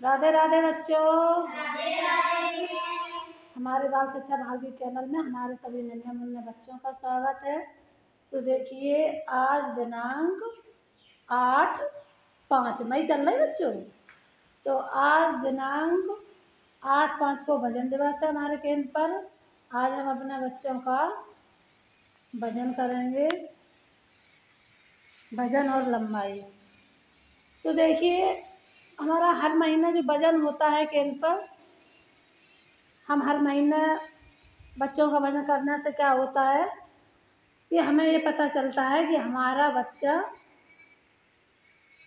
राधे राधे बच्चों। हमारे बाल शिक्षा भागी चैनल में हमारे सभी नन्हे मुन्ने बच्चों का स्वागत है। तो देखिए आज दिनांक आठ पाँच मई चल रही बच्चों। तो आज दिनांक आठ पाँच को भजन दिवस है हमारे केंद्र पर। आज हम अपने बच्चों का भजन करेंगे। भजन और लंबाई। तो देखिए हमारा हर महीना जो वज़न होता है केंद्र पर, हम हर महीने बच्चों का वज़न करने से क्या होता है? कि हमें ये पता चलता है कि हमारा बच्चा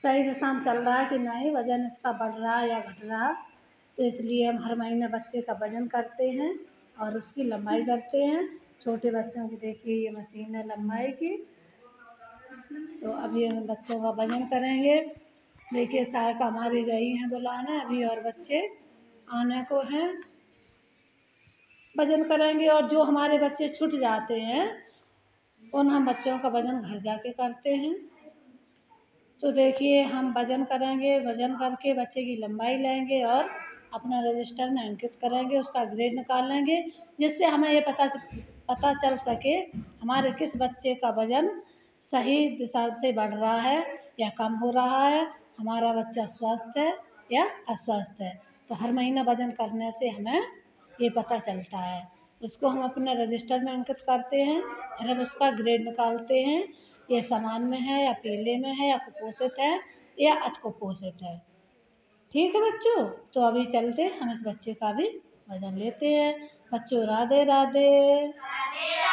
सही दिशा में चल रहा है कि नहीं, वज़न इसका बढ़ रहा है या घट रहा। तो इसलिए हम हर महीने बच्चे का वज़न करते हैं और उसकी लंबाई करते हैं। छोटे बच्चों की देखिए, ये मशीन है लंबाई की। तो अभी हम बच्चों का वज़न करेंगे। देखिए सहायका हमारी गई हैं बुलाने, अभी और बच्चे आने को हैं। वज़न करेंगे और जो हमारे बच्चे छूट जाते हैं, उन हम बच्चों का वज़न घर जाके करते हैं। तो देखिए हम वज़न करेंगे वज़न करके बच्चे की लंबाई लेंगे और अपना रजिस्टर में अंकित करेंगे, उसका ग्रेड निकालेंगे जिससे हमें ये पता पता चल सके हमारे किस बच्चे का वज़न सही दिशा से बढ़ रहा है या कम हो रहा है। हमारा बच्चा स्वस्थ है या अस्वस्थ है? तो हर महीना वज़न करने से हमें ये पता चलता है। उसको हम अपने रजिस्टर में अंकित करते हैं फिर हम उसका ग्रेड निकालते हैं ये सामान में है या पीले में है या कुपोषित है या अतकुपोषित है। ठीक है बच्चों? तो अभी चलते हम इस बच्चे का भी वज़न लेते हैं। बच्चों राधे, राधे, राधे।